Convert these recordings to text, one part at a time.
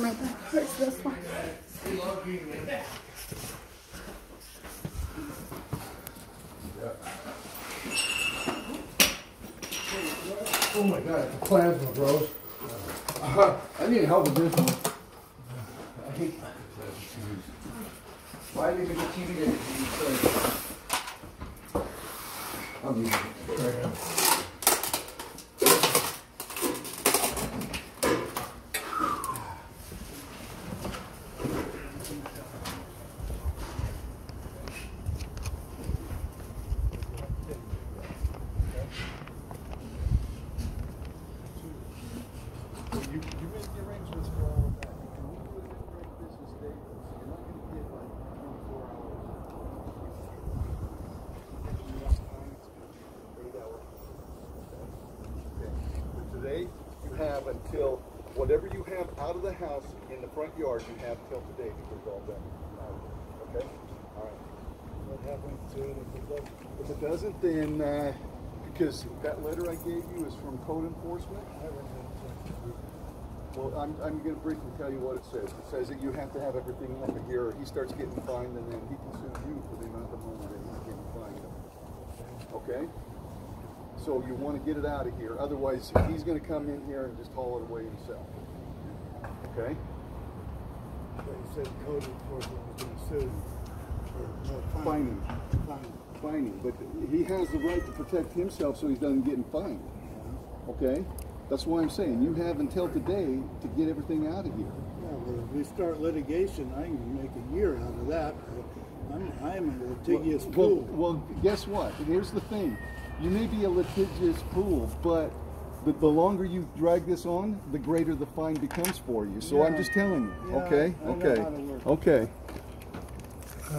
my back hurts. That's why. Oh my god, the plasma, bros. Uh, I need help with this one. I. Why did you TV You, you make the arrangements for all of that. You can move within great business days, so you're not gonna get like twenty-four hours. Okay. But today, you have until, whatever you have out of the house in the front yard, you have till today to get it all done. Okay? All right. What happens to it if it doesn't? If it doesn't, then, uh, because that letter I gave you is from code enforcement, I haven't had a chance to read it. Well, I'm, I'm gonna briefly tell you what it says. It says that you have to have everything over here, or he starts getting fined, and then he can sue you for the amount of money that he's getting fined. Okay? So you wanna get it out of here, otherwise he's gonna come in here and just haul it away himself. Okay? But you said code enforcement was gonna sue him. Or, no, Fining. Fine. Fining, but he has the right to protect himself so he doesn't get fined. Uh-huh. Okay? That's why I'm saying, you have until today to get everything out of here. Yeah, well, if we start litigation, I can make a year out of that. I'm, I'm a litigious well, fool. Well, guess what? Here's the thing. You may be a litigious fool, but the, the longer you drag this on, the greater the fine becomes for you. So I'm just telling you. Yeah, okay? I know okay. how to work. Okay.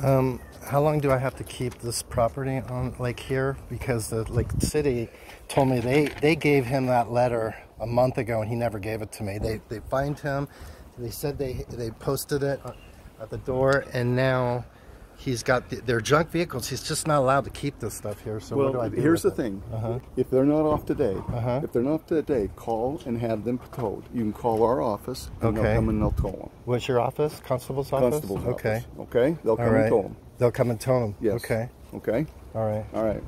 Um, how long do I have to keep this property on like here? Because the like city told me they they gave him that letter a month ago and he never gave it to me. They they fined him. They said they they posted it uh, at the door and now he's got the, their junk vehicles. He's just not allowed to keep this stuff here. So what do I Well, do? here's the thing. Uh-huh. If they're not off today, Uh-huh. if they're not off today, call and have them towed. You can call our office and Okay. they'll come and they'll tow them. What's your office? Constable's office. Constable's okay. office. Okay? Okay. They'll come right. and tow them. They'll come and tow them. Yes. Okay. Okay? All right. All right.